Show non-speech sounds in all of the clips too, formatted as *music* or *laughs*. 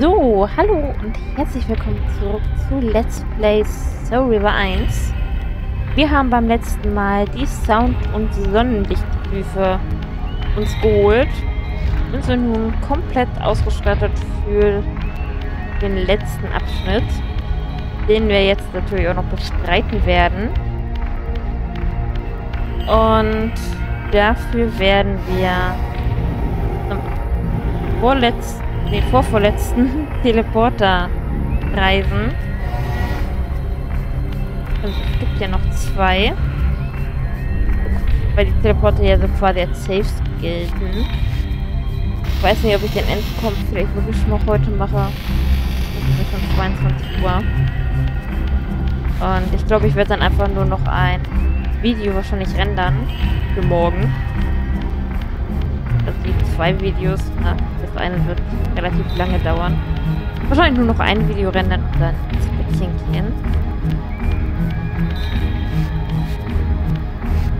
So, hallo und herzlich willkommen zurück zu Let's Play Soul River 1. Wir haben beim letzten Mal die Sound- und Sonnenlichtprüfe uns geholt und sind nun komplett ausgestattet für den letzten Abschnitt, den wir jetzt natürlich auch noch bestreiten werden. Und dafür werden wir zum vorletzten den vorvorletzten *laughs* Teleporter reisen. Und es gibt ja noch zwei. Weil die Teleporter ja so quasi als Saves gelten. Ich weiß nicht, ob ich den Endkampf vielleicht wirklich noch heute mache. Das ist schon 22 Uhr. Und ich glaube, ich werde dann einfach nur noch ein Video wahrscheinlich rendern. Für morgen. Also die zwei Videos. Na, das eine wird relativ lange dauern. Wahrscheinlich nur noch ein Video rendern und dann ins Bettchen gehen.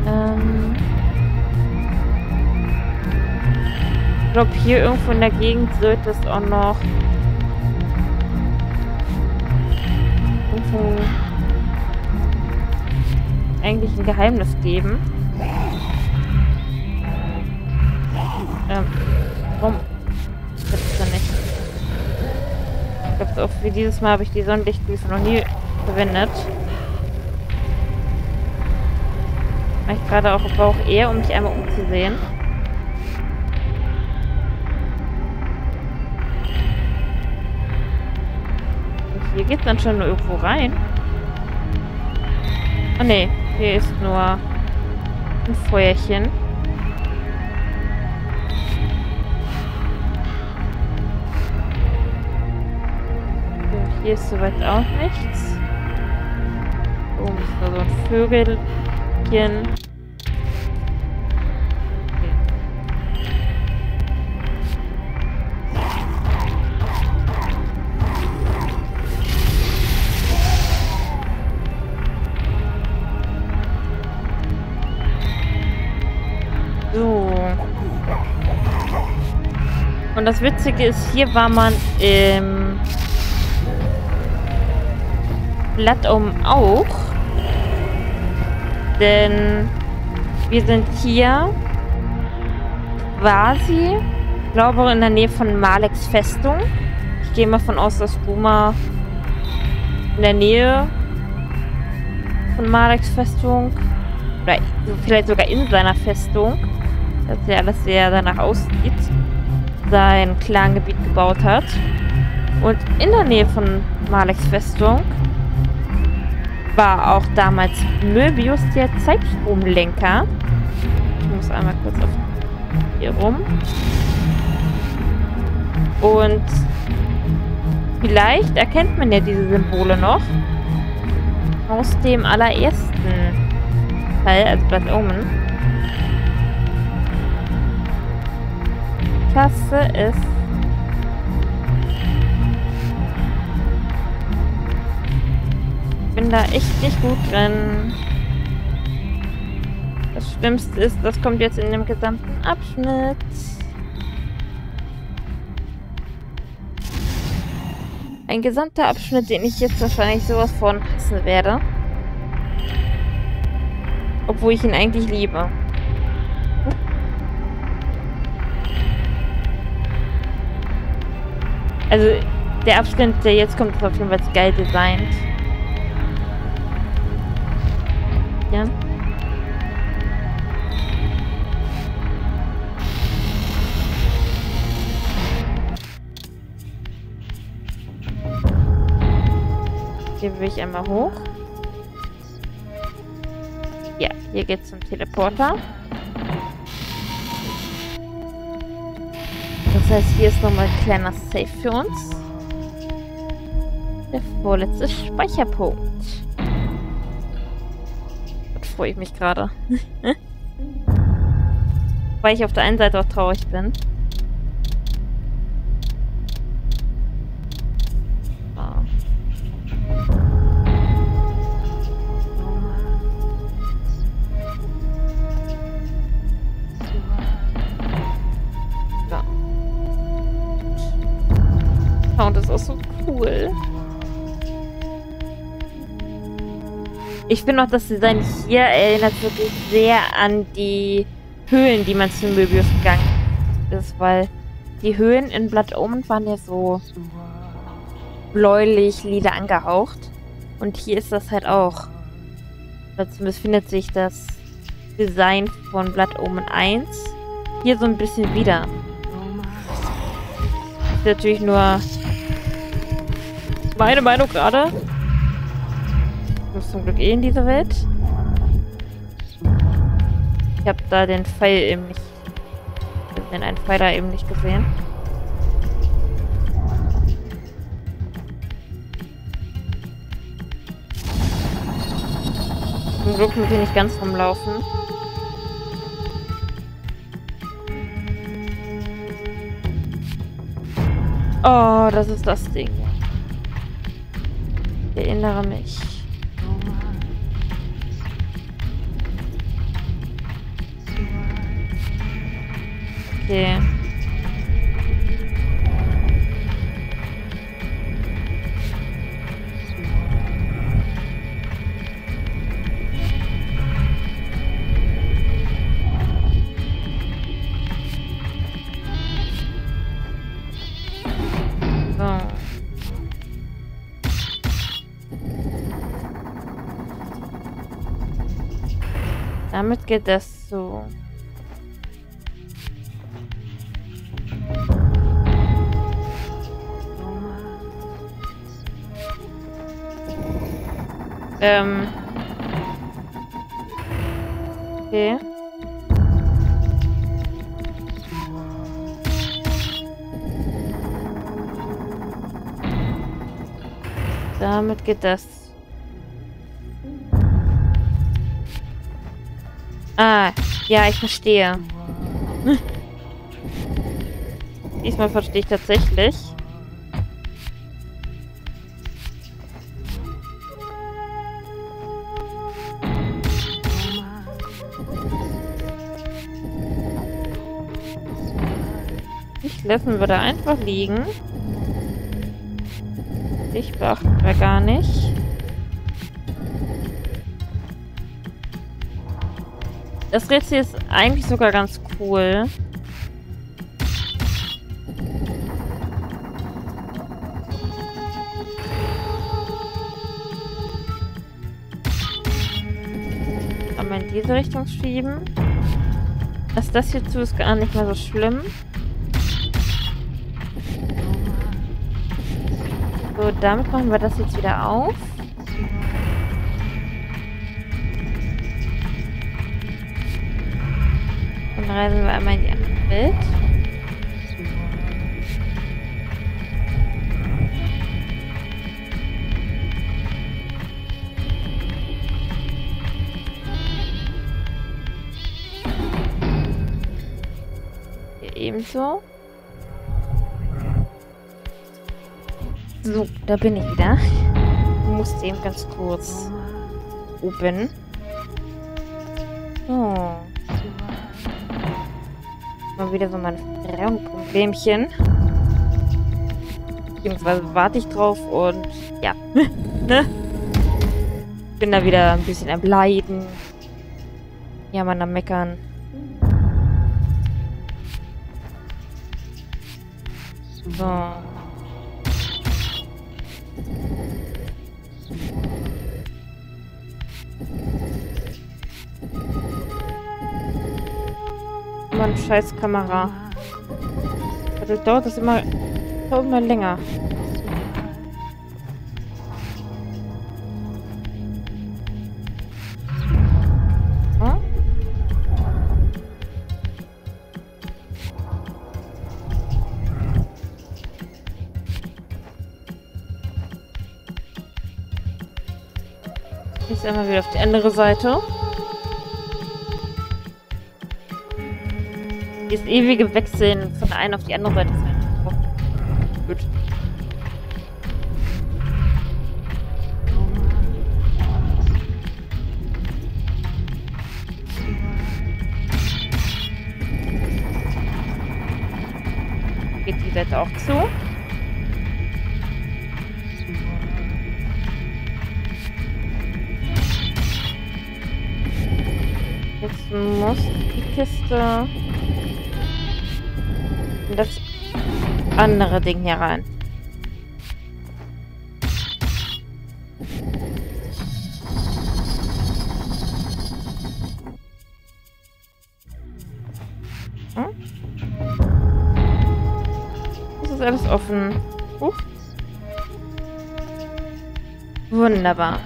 Ähm ich glaube, hier irgendwo in der Gegend sollte es auch noch irgendwo eigentlich ein Geheimnis geben. Ähm, warum? Ist ja nicht. Ich glaube, so wie dieses Mal habe ich die Sonnenlichtbriefe noch nie verwendet. Mache ich gerade auch, aber auch eher, um mich einmal umzusehen. Hier geht es dann schon irgendwo rein. Ah ne, hier ist nur ein Feuerchen. Hier ist soweit auch nichts. Ist nur so ein Vögelchen. So. Und das Witzige ist, hier war man im Um auch. Denn wir sind hier quasi, ich glaube, in der Nähe von Maleks Festung. Ich gehe mal von aus, dass Buma in der Nähe von Maleks Festung oder vielleicht sogar in seiner Festung, dass ja alles sehr danach aussieht, sein Clangebiet gebaut hat. Und in der Nähe von Maleks Festung war auch damals Möbius der Zeitstromlenker. Ich muss einmal kurz auf hier rum. Und vielleicht erkennt man ja diese Symbole noch aus dem allerersten Teil, also Blood Omen. Klasse ist bin da echt nicht gut drin. Das Schlimmste ist, das kommt jetzt in dem gesamten Abschnitt. Ein gesamter Abschnitt, den ich jetzt wahrscheinlich sowas von hassen werde. Obwohl ich ihn eigentlich liebe. Also, der Abschnitt, der jetzt kommt, ist auf jeden Fall geil designt. Ja. Hier will ich einmal hoch. Ja, hier geht's zum Teleporter. Das heißt, hier ist nochmal ein kleiner Safe für uns. Der vorletzte Speicherpunkt freue ich mich gerade. *laughs* Weil ich auf der einen Seite auch traurig bin. Sound ist auch so cool. Ich finde auch, das Design hier erinnert wirklich sehr an die Höhlen, die man zu Möbius gegangen ist, weil die Höhen in Blood Omen waren ja so bläulich, lila angehaucht. Und hier ist das halt auch. Zumindest findet sich das Design von Blood Omen 1 hier so ein bisschen wieder. Ist natürlich nur meine Meinung gerade. Muss zum Glück eh in diese Welt. Ich habe da den Pfeil eben nicht... Den einen Pfeiler eben nicht gesehen. Zum Glück muss ich nicht ganz rumlaufen. Oh, das ist das Ding. Ich erinnere mich. Okay. Damit geht das Ähm. Okay. Damit geht das Ah, ja, ich verstehe. *laughs* Diesmal verstehe ich tatsächlich. Ich lassen wir da einfach liegen. Ich beachten wir gar nicht. Das Rätsel ist eigentlich sogar ganz cool. Aber in diese Richtung schieben. Das hier zu ist gar nicht mehr so schlimm. So, damit machen wir das jetzt wieder auf. Dann reisen wir einmal in die andere Welt. Da bin ich wieder. Ich musste eben ganz kurz oben. So mal wieder so mein Frauenproblemchen. Beziehungsweise warte ich drauf und ja. *laughs* ne? Bin da wieder ein bisschen am Leiden. Ja, man am Meckern. So. Mann, scheiß Kamera. Also dauert das immer, dauert immer länger. Hm? Jetzt einmal wieder auf die andere Seite. dieses ewige Wechseln von der einen auf die andere Seite ist gut. Geht die Seite auch zu? Jetzt muss die Kiste in das andere Ding hier rein. Hm? Das ist alles offen. Uh. Wunderbar.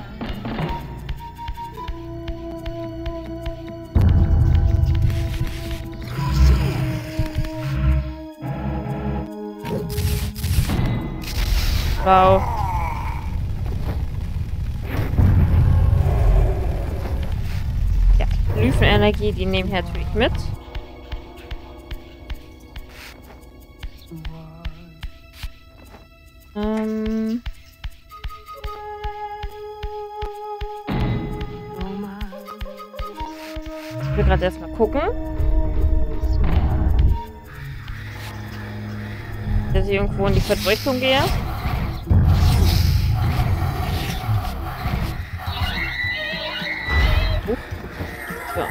Wow. Ja, Glyphenenergie, die nehmen wir natürlich mit. Ähm... Ich will gerade erstmal gucken. Dass ich irgendwo in die Verbrechung gehe. So.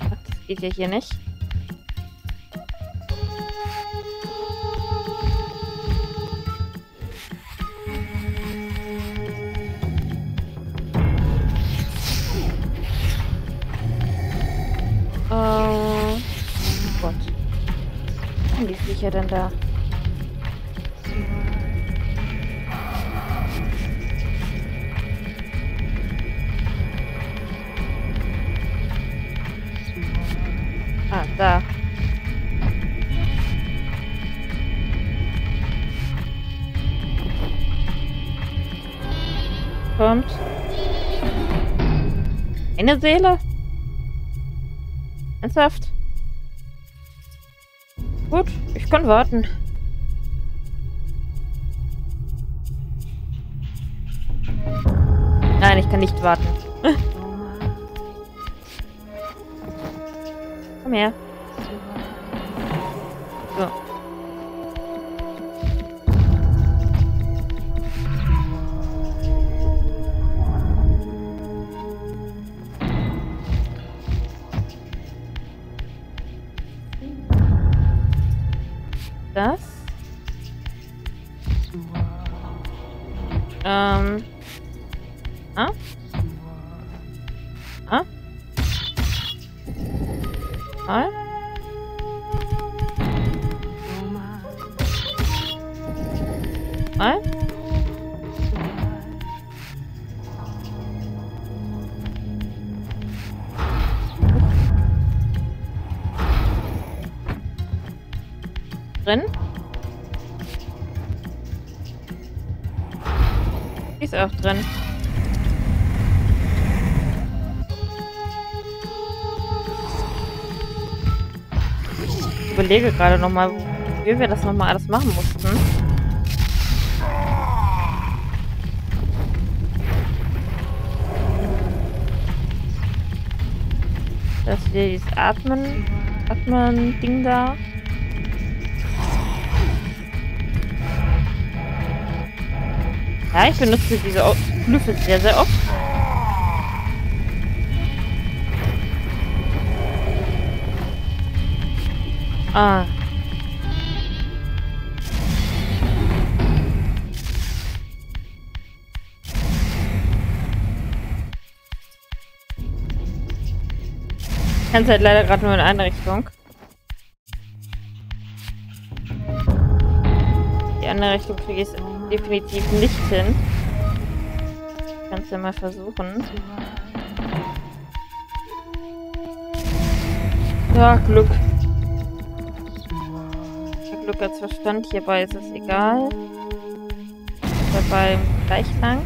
Das geht ja hier nicht. Oh Gott. Was sind die Viecher denn da? Eine Seele? Ernsthaft? Gut, ich kann warten. Nein, ich kann nicht warten. *laughs* Komm her. Das. Ähm. Um, überlege gerade nochmal, wie wir das nochmal alles machen mussten. Das ist wieder dieses Atmen, Atmen-Ding da. Ja, ich benutze diese Glyphe sehr, sehr oft. Ah. Ich kann es halt leider gerade nur in eine Richtung. Die andere Richtung kriege ich definitiv nicht hin. Kannst ja mal versuchen. Ja, Glück. Glück als Verstand. Hierbei ist es egal. Dabei gleich lang.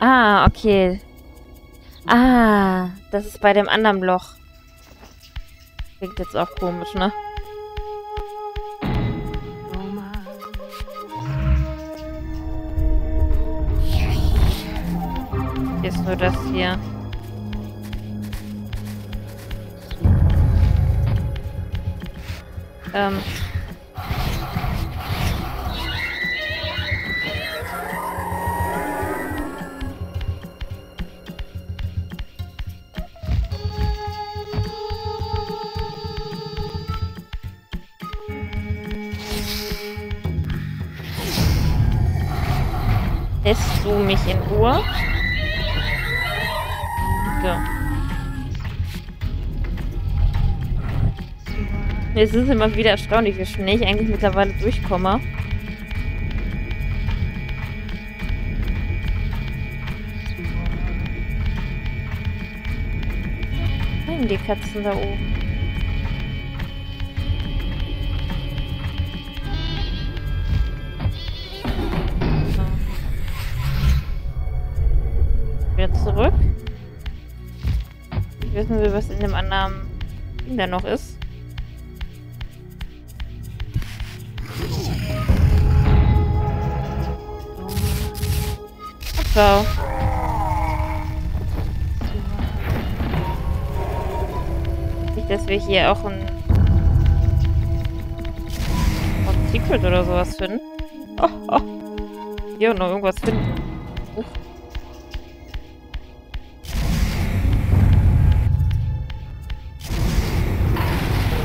Ah, okay. Ah, das ist bei dem anderen Loch. Klingt jetzt auch komisch, ne? Ist nur das hier. Ähm. Lässt du mich in Ruhe? So. Es ist immer wieder erstaunlich, wie schnell ich eigentlich mittlerweile durchkomme. Nein, die Katzen da oben. Wissen wir, was in dem anderen Ding da noch ist? Ciao. Nicht, dass wir hier auch ein, ein Secret oder sowas finden. Oh, *laughs* oh. Hier noch irgendwas finden. Uff.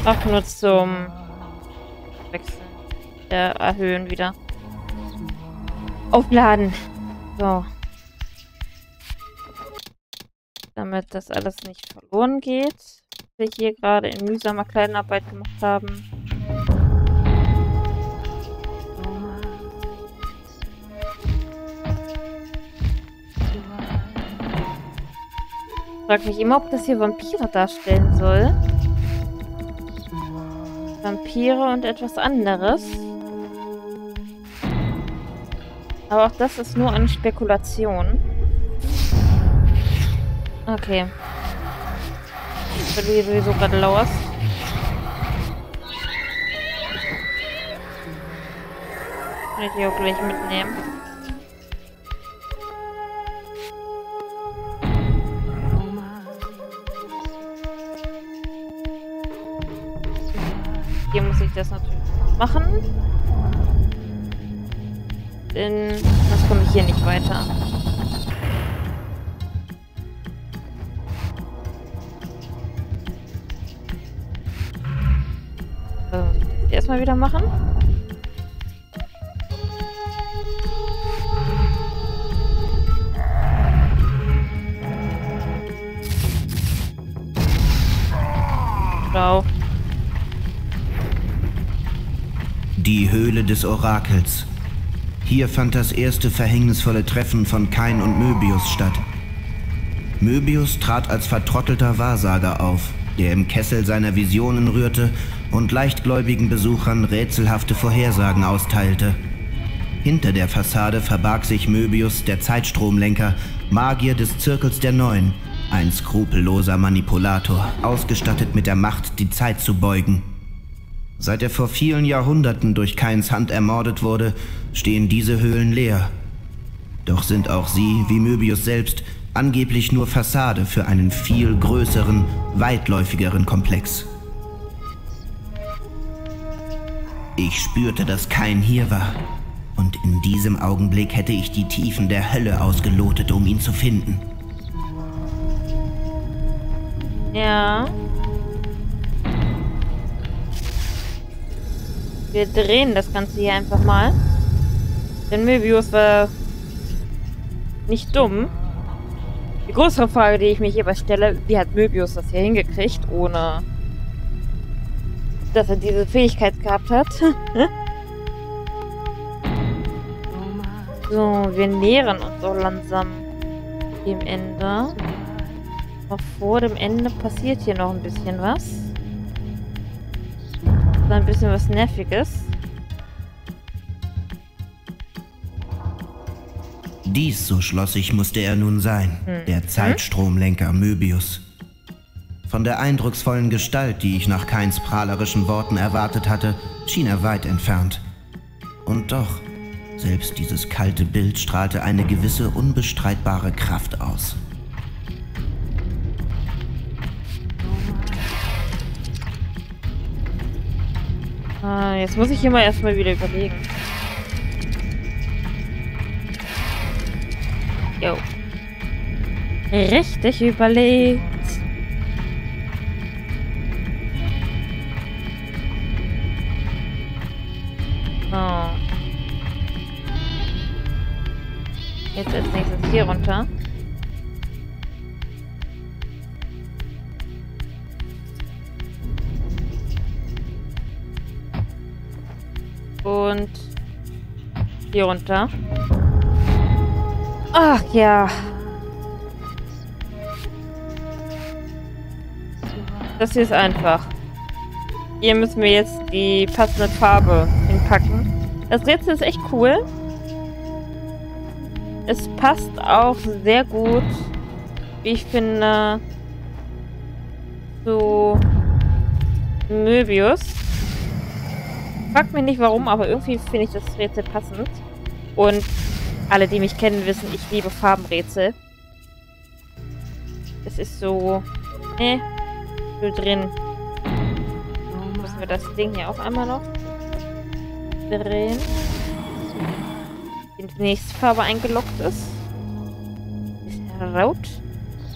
Ach, nur zum Wechseln. Äh, erhöhen wieder. Aufladen. So. Damit das alles nicht verloren geht. Was wir hier gerade in mühsamer Kleinarbeit gemacht haben. Ich frage mich immer, ob das hier Vampire darstellen soll. Vampire und etwas anderes. Aber auch das ist nur eine Spekulation. Okay. Weil du hier sowieso gerade lauerst. Kann ich die auch gleich mitnehmen. Das natürlich machen. Denn sonst komme ich hier nicht weiter. So, erstmal wieder machen. Des Orakels. Hier fand das erste verhängnisvolle Treffen von Kain und Möbius statt. Möbius trat als vertrottelter Wahrsager auf, der im Kessel seiner Visionen rührte und leichtgläubigen Besuchern rätselhafte Vorhersagen austeilte. Hinter der Fassade verbarg sich Möbius, der Zeitstromlenker, Magier des Zirkels der Neuen, ein skrupelloser Manipulator, ausgestattet mit der Macht, die Zeit zu beugen. Seit er vor vielen Jahrhunderten durch Kains Hand ermordet wurde, stehen diese Höhlen leer. Doch sind auch sie, wie Möbius selbst, angeblich nur Fassade für einen viel größeren, weitläufigeren Komplex. Ich spürte, dass Kain hier war. Und in diesem Augenblick hätte ich die Tiefen der Hölle ausgelotet, um ihn zu finden. Ja. Wir drehen das Ganze hier einfach mal. Denn Möbius war nicht dumm. Die größere Frage, die ich mir hierbei stelle, wie hat Möbius das hier hingekriegt, ohne dass er diese Fähigkeit gehabt hat? *laughs* so, wir nähern uns so langsam dem Ende. Aber vor dem Ende passiert hier noch ein bisschen was. So ein bisschen was Nerviges. Dies, so schloss ich, musste er nun sein, Hm. der Zeitstromlenker Möbius. Von der eindrucksvollen Gestalt, die ich nach Keins prahlerischen Worten erwartet hatte, schien er weit entfernt. Und doch, selbst dieses kalte Bild strahlte eine gewisse unbestreitbare Kraft aus. Ah, jetzt muss ich hier mal erstmal wieder überlegen. Jo. Richtig überlegt. Hier runter. Ach ja. Das hier ist einfach. Hier müssen wir jetzt die passende Farbe hinpacken. Das Rätsel ist echt cool. Es passt auch sehr gut, wie ich finde, zu Möbius. Fragt mich nicht warum, aber irgendwie finde ich das Rätsel passend. Und alle, die mich kennen, wissen, ich liebe Farbenrätsel. Es ist so... Eh, so drin. Müssen wir das Ding hier auch einmal noch drehen. Die nächste Farbe eingeloggt ist. Ist rot.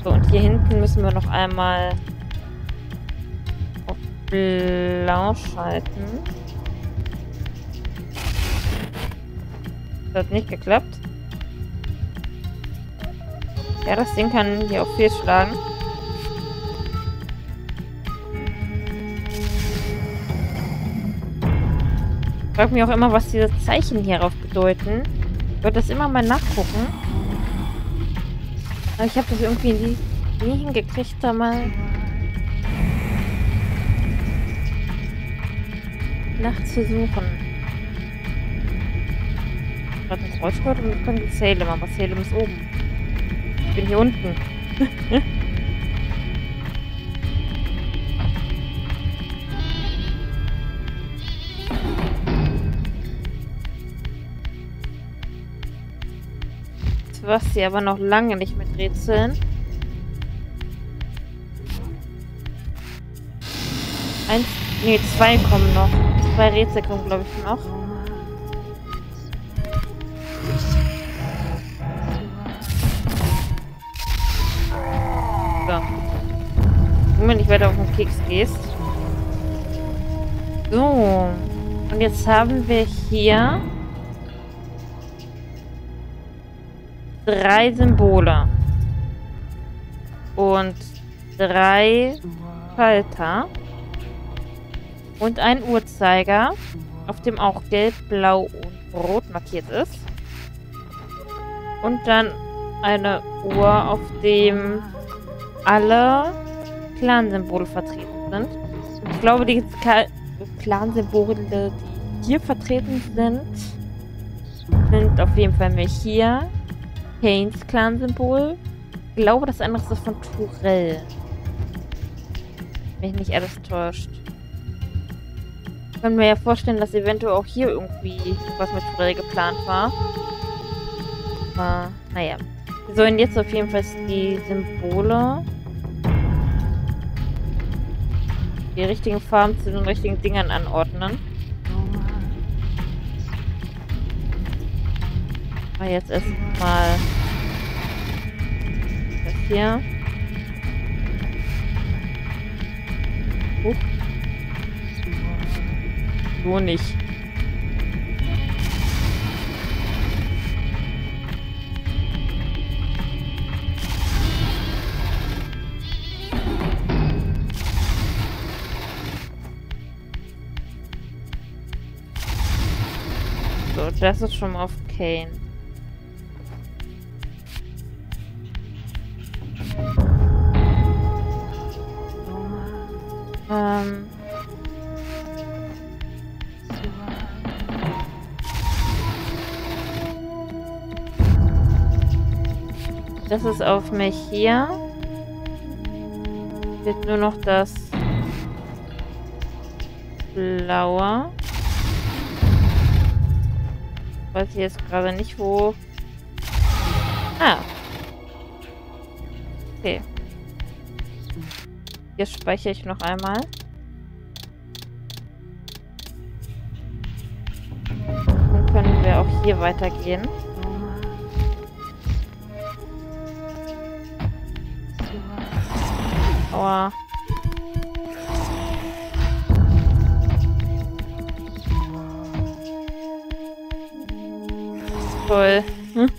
So, und hier hinten müssen wir noch einmal auf blau schalten. Das hat nicht geklappt. Ja, das Ding kann hier auch fehlschlagen. Ich frage mich auch immer, was diese Zeichen hierauf bedeuten. Ich würde das immer mal nachgucken. Aber ich habe das irgendwie nie, nie hingekriegt, da mal nachzusuchen. Gehört und ich kann Salem, aber Salem ist oben. Ich bin hier unten. was sie aber noch lange nicht mit Rätseln. Eins, nee, zwei kommen noch. Zwei Rätsel kommen, glaube ich, noch. Keks gehst. So. Und jetzt haben wir hier drei Symbole. Und drei Schalter. Und ein Uhrzeiger, auf dem auch gelb, blau und rot markiert ist. Und dann eine Uhr, auf dem alle Clan-Symbole vertreten sind. Ich glaube, die Clan-Symbole, die hier vertreten sind, sind auf jeden Fall mich hier, Kanes Clan-Symbol. Ich glaube, das andere ist von Turell. Wenn mich nicht alles täuscht. Ich kann mir ja vorstellen, dass eventuell auch hier irgendwie was mit Turell geplant war. Aber, naja. Wir sollen jetzt auf jeden Fall die Symbole die richtigen Farben zu den richtigen Dingern anordnen. Aber jetzt erstmal das hier. Huch. So nicht. Das ist schon auf Kane. Ähm. Das ist auf mich hier. Wird nur noch das blaue. Weiß ich jetzt gerade nicht, wo... Ah. Okay. Hier speichere ich noch einmal. Dann können wir auch hier weitergehen. Aua. Toll. Hm?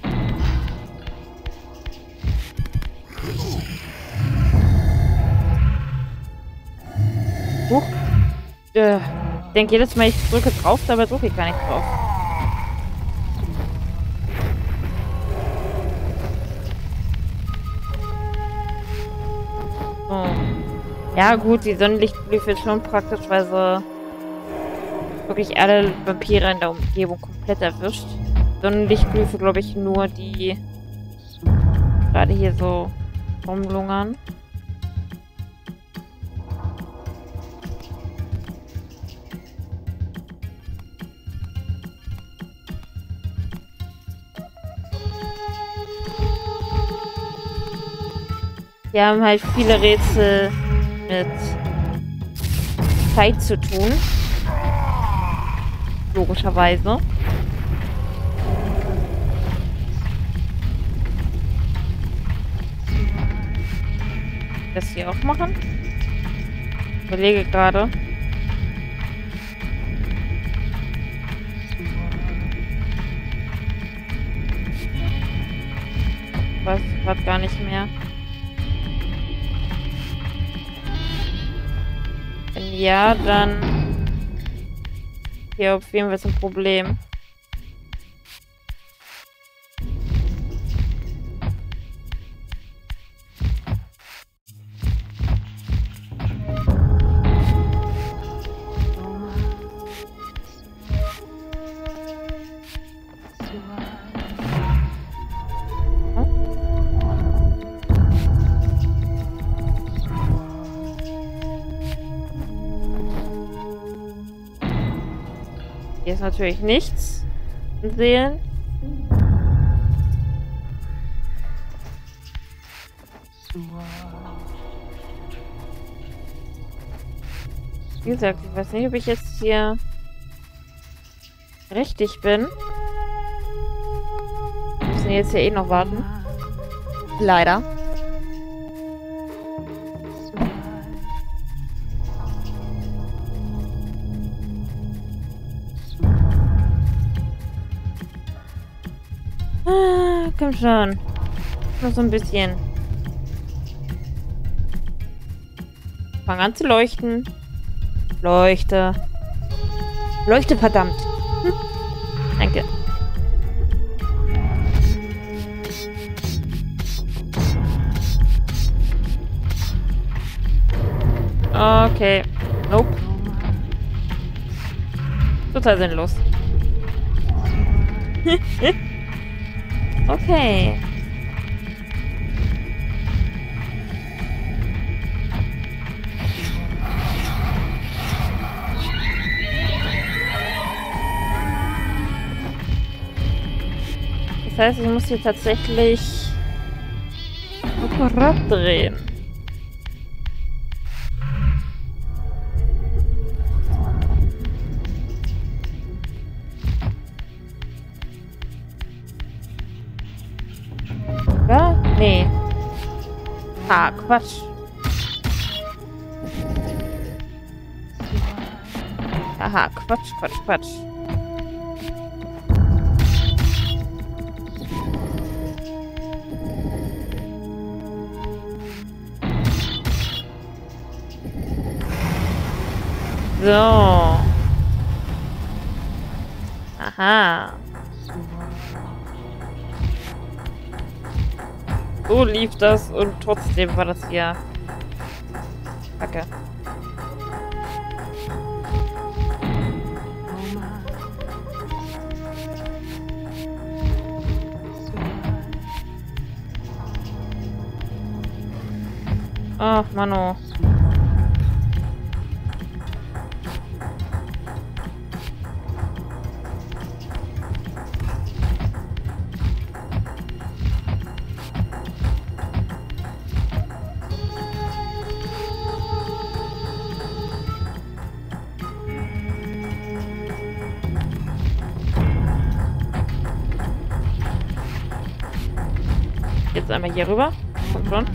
Huch. Äh, ich denke jedes Mal, ich drücke drauf, dabei drücke ich gar nicht drauf. So. Ja gut, die Sonnenlichtglyphe ist schon praktisch, weil sie wirklich alle Vampire in der Umgebung komplett erwischt. Sonnenlichtglyphe, glaube ich, nur die gerade hier so rumlungern. Wir haben halt viele Rätsel mit Zeit zu tun. Logischerweise. Das hier auch machen? Überlege gerade. Was gerade gar nicht mehr. Wenn ja, dann hier auf jeden Fall ein Problem. Hier ist natürlich nichts sehen. Wie gesagt, ich weiß nicht, ob ich jetzt hier richtig bin. Wir müssen jetzt hier eh noch warten. Leider. Schon. Nur so ein bisschen. Fang an zu leuchten. Leuchte. Leuchte, verdammt. Hm. Danke. Okay. Nope. Total sinnlos. *laughs* *laughs* okay. Das heißt, ich muss hier tatsächlich Rad drehen. var. Aha, patrz, patrz, patrz. So. Aha. So lief das und trotzdem war das hier. Kacke. Ach, Mano. Einmal hier rüber. Kommt schon.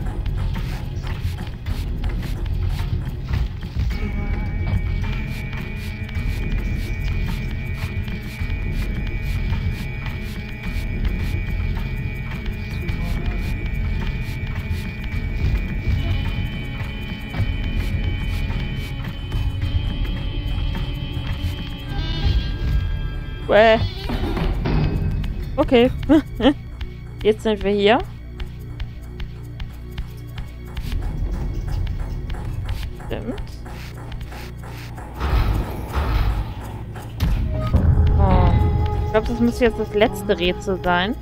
Bäh. Okay. *laughs* Jetzt sind wir hier. Das müsste jetzt das letzte Rätsel sein.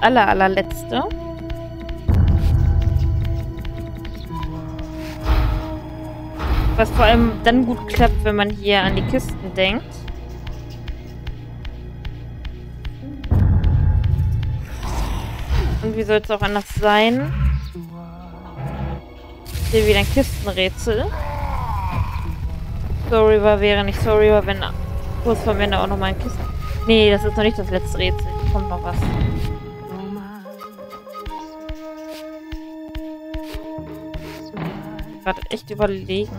Aller, allerletzte. Was vor allem dann gut klappt, wenn man hier an die Kisten denkt. Und wie soll es auch anders sein? Hier wieder ein Kistenrätsel. Sorry war wäre nicht sorry war, wenn kurz vor Ende auch nochmal ein Kisten. Nee, das ist noch nicht das letzte Rätsel. Kommt noch was. Gerade echt überlegen.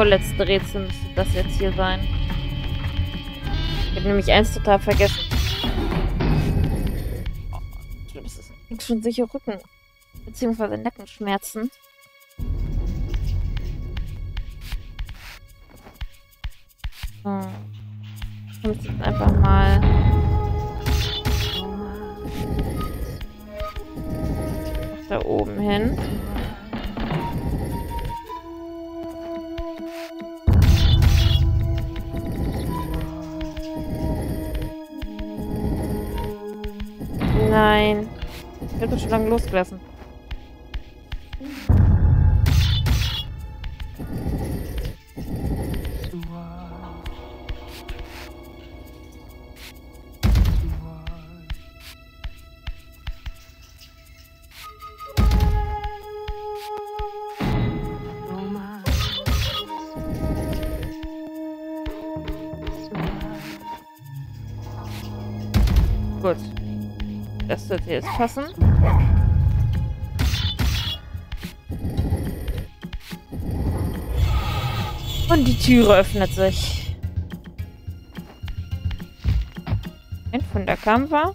Vorletzte Rätsel müsste das jetzt hier sein. Ich habe nämlich eins total vergessen. Das ist ich schon sicher Rücken. Beziehungsweise Nackenschmerzen. So. Ich muss jetzt einfach mal. Da oben hin. Nein. Ich doch schon lange losgelassen. Gut. Das sollte jetzt passen. Und die Türe öffnet sich. Ein von der Kammer.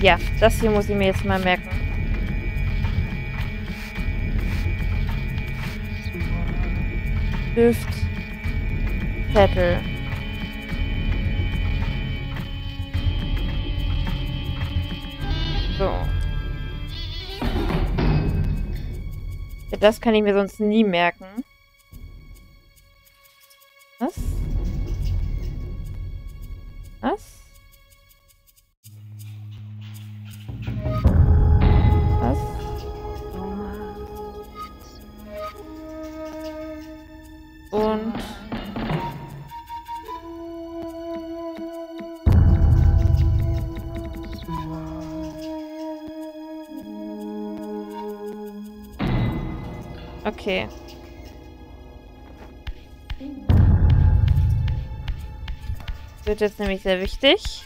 Ja, das hier muss ich mir jetzt mal merken. Stift. Zettel. So. Ja, das kann ich mir sonst nie merken. Was? Und... Okay. Wird jetzt nämlich sehr wichtig.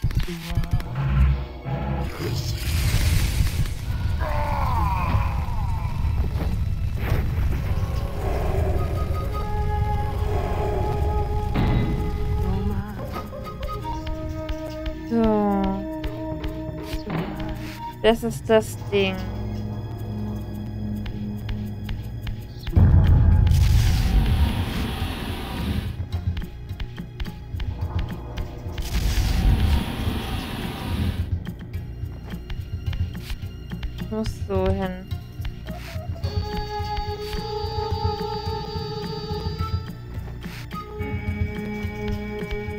Das ist das Ding. Ich muss so hin.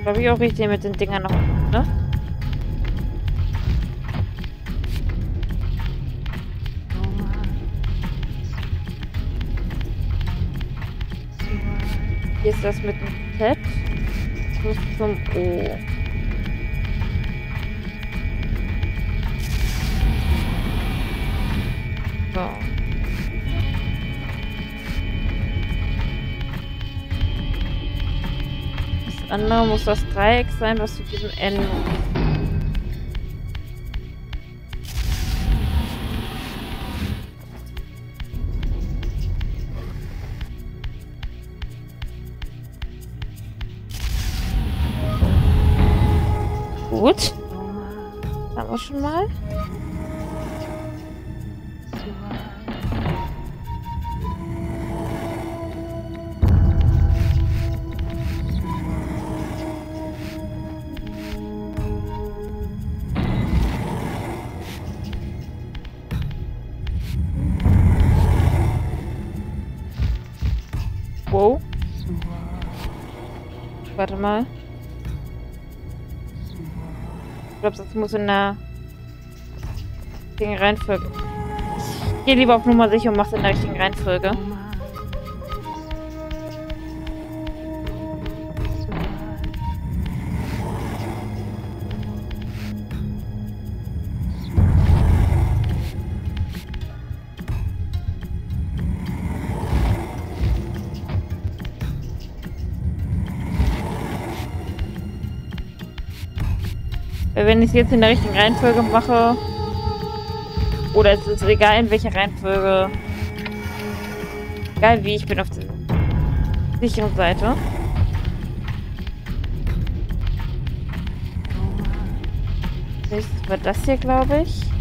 Glaube ich auch richtig mit den Dingern noch, ne? Hier ist das mit dem Z. Muss zum O. So. Das andere muss das Dreieck sein, was zu diesem N mal. Ich glaube, das muss in der richtigen Reihenfolge. Ich gehe lieber auf Nummer sicher und mache es in der richtigen Reihenfolge. Wenn ich es jetzt in der richtigen Reihenfolge mache, oder es ist egal in welcher Reihenfolge, egal wie, ich bin auf der sicheren Seite. Nächstes war das hier, glaube ich.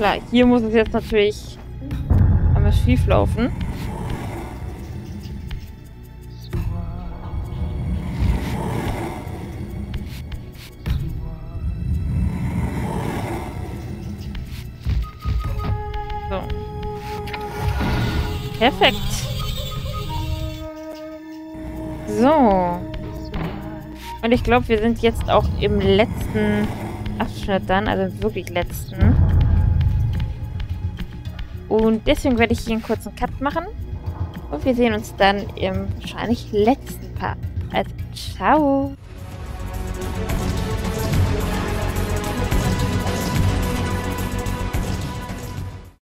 Klar, hier muss es jetzt natürlich einmal schief laufen. So. Perfekt. So. Und ich glaube, wir sind jetzt auch im letzten Abschnitt dann, also wirklich letzten. Und deswegen werde ich hier einen kurzen Cut machen. Und wir sehen uns dann im wahrscheinlich letzten Part. Also, ciao.